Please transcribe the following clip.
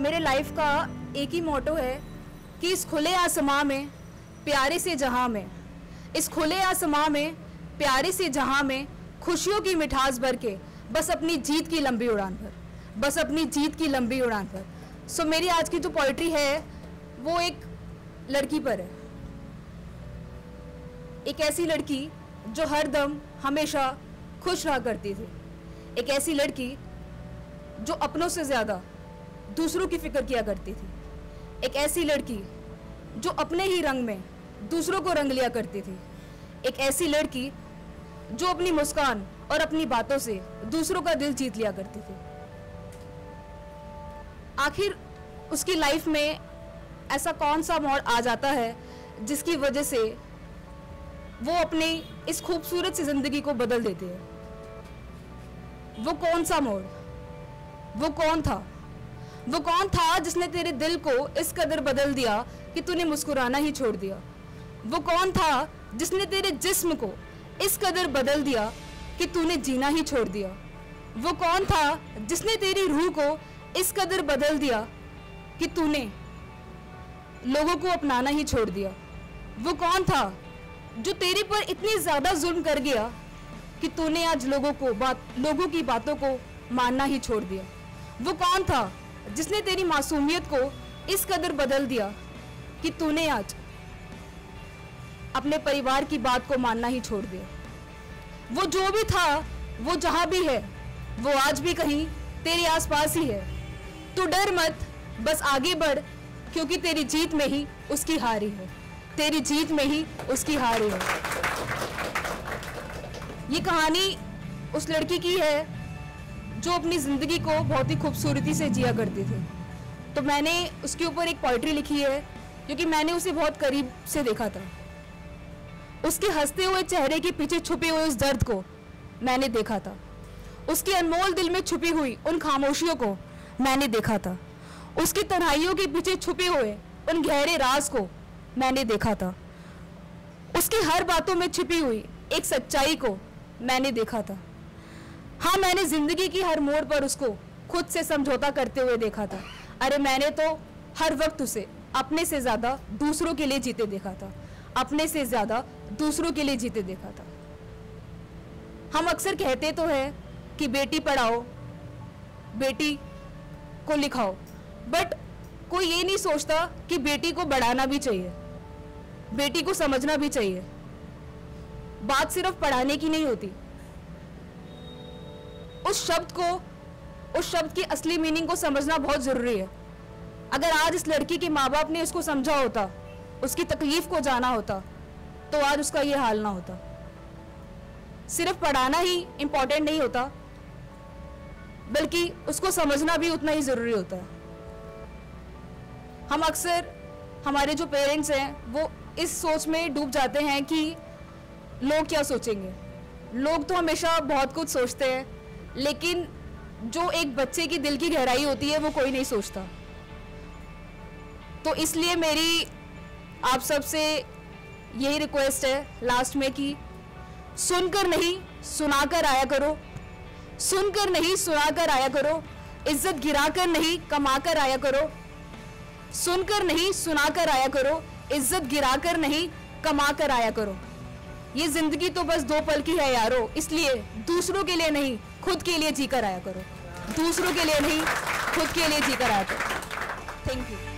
मेरे लाइफ का एक ही मोटो है कि इस खुले आसमां में, प्यारे से जहाँ में। इस खुले आसमां में, प्यारे से जहाँ में खुशियों की मिठास भर के, बस अपनी जीत की लंबी उड़ान भर। बस अपनी जीत की लंबी उड़ान भर। सो मेरी आज की जो पोइट्री है, वो एक लड़की पर है। एक ऐसी लड़की जो हर दम हमेशा खुश रहा करती थी। एक ऐसी लड़की जो अपनों से ज़्यादा दूसरों की फ़िक्र किया करती थी। एक ऐसी लड़की जो अपने ही रंग में दूसरों को रंग लिया करती थी। एक ऐसी लड़की जो अपनी मुस्कान और अपनी बातों से दूसरों का दिल जीत लिया करती थी। आखिर उसकी लाइफ में ऐसा कौन सा मोड़ आ जाता है जिसकी वजह से वो अपनी इस खूबसूरत सी ज़िंदगी को बदल देते हैं? वो कौन सा मोड़? वो कौन था? वो कौन था जिसने तेरे दिल को इस कदर बदल दिया कि तूने मुस्कुराना ही छोड़ दिया? वो कौन था जिसने तेरे जिस्म को इस कदर बदल दिया कि तूने जीना ही छोड़ दिया? वो कौन था जिसने तेरी रूह को इस कदर बदल दिया कि तूने लोगों को अपनाना ही छोड़ दिया? वो कौन था जो तेरे पर इतनी ज़्यादा जुल्म कर गया कि तूने आज लोगों को बात लोगों की बातों को मानना ही छोड़ दिया? वो कौन था जिसने तेरी मासूमियत को इस कदर बदल दिया कि तूने आज अपने परिवार की बात को मानना ही छोड़ दिया। वो जो भी था, वो जहाँ भी है, वो आज भी कहीं तेरे आसपास ही है। तू डर मत, बस आगे बढ़, क्योंकि तेरी जीत में ही उसकी हारी है। तेरी जीत में ही उसकी हारी है। ये कहानी उस लड़की की है जो अपनी ज़िंदगी को बहुत ही खूबसूरती से जिया करती थी। तो मैंने उसके ऊपर एक पोइट्री लिखी है क्योंकि मैंने उसे बहुत करीब से देखा था। उसके हँसते हुए चेहरे के पीछे छुपे हुए उस दर्द को मैंने देखा था। उसके अनमोल दिल में छुपी हुई उन खामोशियों को मैंने देखा था। उसकी तन्हाइयों के पीछे छुपे हुए उन गहरे राज को मैंने देखा था। उसकी हर बातों में छिपी हुई एक सच्चाई को मैंने देखा था। हाँ मैंने ज़िंदगी की हर मोड़ पर उसको खुद से समझौता करते हुए देखा था। अरे, मैंने तो हर वक्त उसे अपने से ज़्यादा दूसरों के लिए जीते देखा था। अपने से ज़्यादा दूसरों के लिए जीते देखा था। हम अक्सर कहते तो हैं कि बेटी पढ़ाओ, बेटी को लिखाओ, बट कोई ये नहीं सोचता कि बेटी को बढ़ाना भी चाहिए, बेटी को समझना भी चाहिए। बात सिर्फ़ पढ़ाने की नहीं होती उस शब्द को, उस शब्द की असली मीनिंग को समझना बहुत ज़रूरी है। अगर आज इस लड़की के माँ बाप ने उसको समझा होता, उसकी तकलीफ़ को जाना होता तो आज उसका ये हाल ना होता। सिर्फ़ पढ़ाना ही इम्पोर्टेंट नहीं होता, बल्कि उसको समझना भी उतना ही ज़रूरी होता है। हम अक्सर, हमारे जो पेरेंट्स हैं, वो इस सोच में डूब जाते हैं कि लोग क्या सोचेंगे। लोग तो हमेशा बहुत कुछ सोचते हैं लेकिन जो एक बच्चे की दिल की गहराई होती है, वो कोई नहीं सोचता। तो इसलिए मेरी आप सबसे यही रिक्वेस्ट है लास्ट में कि सुनकर नहीं, सुनाकर आया करो। सुनकर नहीं, सुनाकर आया करो। इज़्ज़त गिराकर नहीं, कमाकर आया करो। सुनकर नहीं, सुनाकर आया करो। इज़्ज़त गिराकर नहीं, कमाकर आया करो। ये ज़िंदगी तो बस दो पल की है यारो, इसलिए दूसरों के लिए नहीं, खुद के लिए जीकर आया करो। दूसरों के लिए नहीं, खुद के लिए जीकर आया करो। Thank you